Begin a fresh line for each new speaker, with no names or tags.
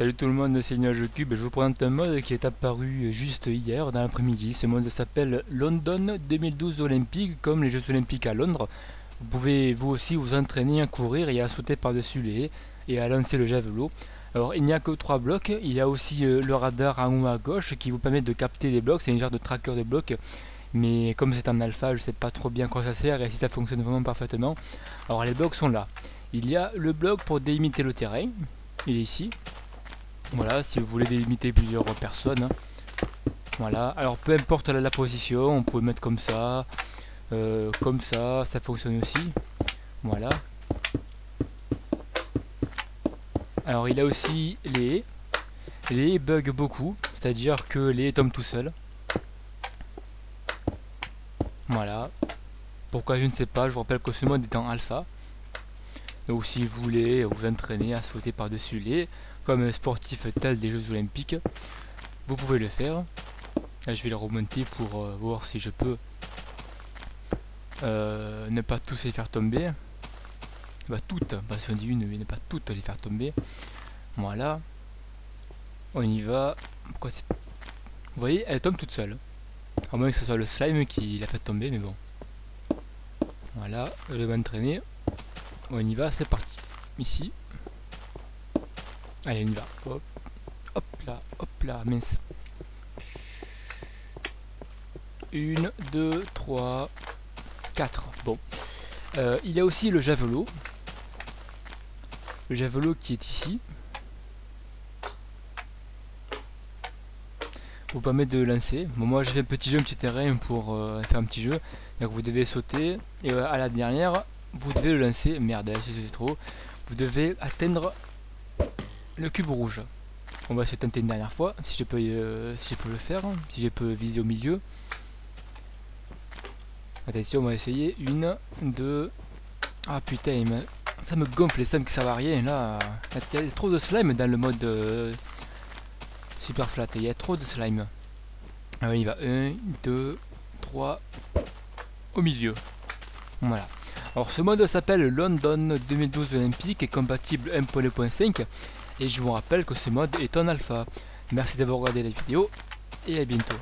Salut tout le monde, c'est Nuage Cube. Je vous présente un mode qui est apparu juste hier dans l'après-midi. Ce mode s'appelle London 2012 Olympique, comme les Jeux Olympiques à Londres. Vous pouvez vous aussi vous entraîner à courir et à sauter par-dessus les et à lancer le javelot. Alors il n'y a que trois blocs, il y a aussi euh, le radar en haut à gauche qui vous permet de capter des blocs, c'est une genre de tracker de blocs. Mais comme c'est en alpha, je sais pas trop bien quoi ça sert et si ça fonctionne vraiment parfaitement. Alors les blocs sont là. Il y a le bloc pour délimiter le terrain, il est ici. Voilà, si vous voulez délimiter plusieurs personnes. Hein. Voilà, alors peu importe la, position, on peut mettre comme ça, euh, comme ça, ça fonctionne aussi. Voilà. Alors il a aussi les. Les bug beaucoup, c'est-à-dire que les tombent tout seuls. Voilà. Pourquoi je ne sais pas, je vous rappelle que ce mode est en alpha. Donc si vous voulez vous entraîner à sauter par-dessus les comme un sportif tel des Jeux Olympiques, vous pouvez le faire. Là, je vais le remonter pour euh, voir si je peux euh, ne pas tous les faire tomber. Bah toutes, parce qu'on dit une, mais ne pas toutes les faire tomber. Voilà. On y va. Pourquoi Vous voyez, elle tombe toute seule. À moins que ce soit le slime qui l'a fait tomber, mais bon. Voilà, je vais m'entraîner. On y va, c'est parti. Ici. Allez, on y va. Hop, hop là, hop là, mince. Une, deux, trois, quatre. Bon. Euh, il y a aussi le javelot. Le javelot qui est ici. Vous permet de lancer. Bon, moi, j'ai fait un petit jeu, un petit terrain pour euh, faire un petit jeu. Donc, vous devez sauter. Et euh, à la dernière, vous devez le lancer. Merde, c'est trop. Vous devez atteindre le cube rouge. On va se tenter une dernière fois, si je peux, euh, si je peux le faire, si je peux viser au milieu. Attention, on va essayer. Une, deux... Ah putain, ça me gonfle les slimes qui servent à rien là. Il y a trop de slime dans le mode euh, super flat. Il y a trop de slime. Alors il va 1, 2, 3, au milieu. Voilà. Alors ce mode s'appelle London 2012 Olympique et compatible 1.5 et je vous rappelle que ce mode est en alpha. Merci d'avoir regardé la vidéo et à bientôt.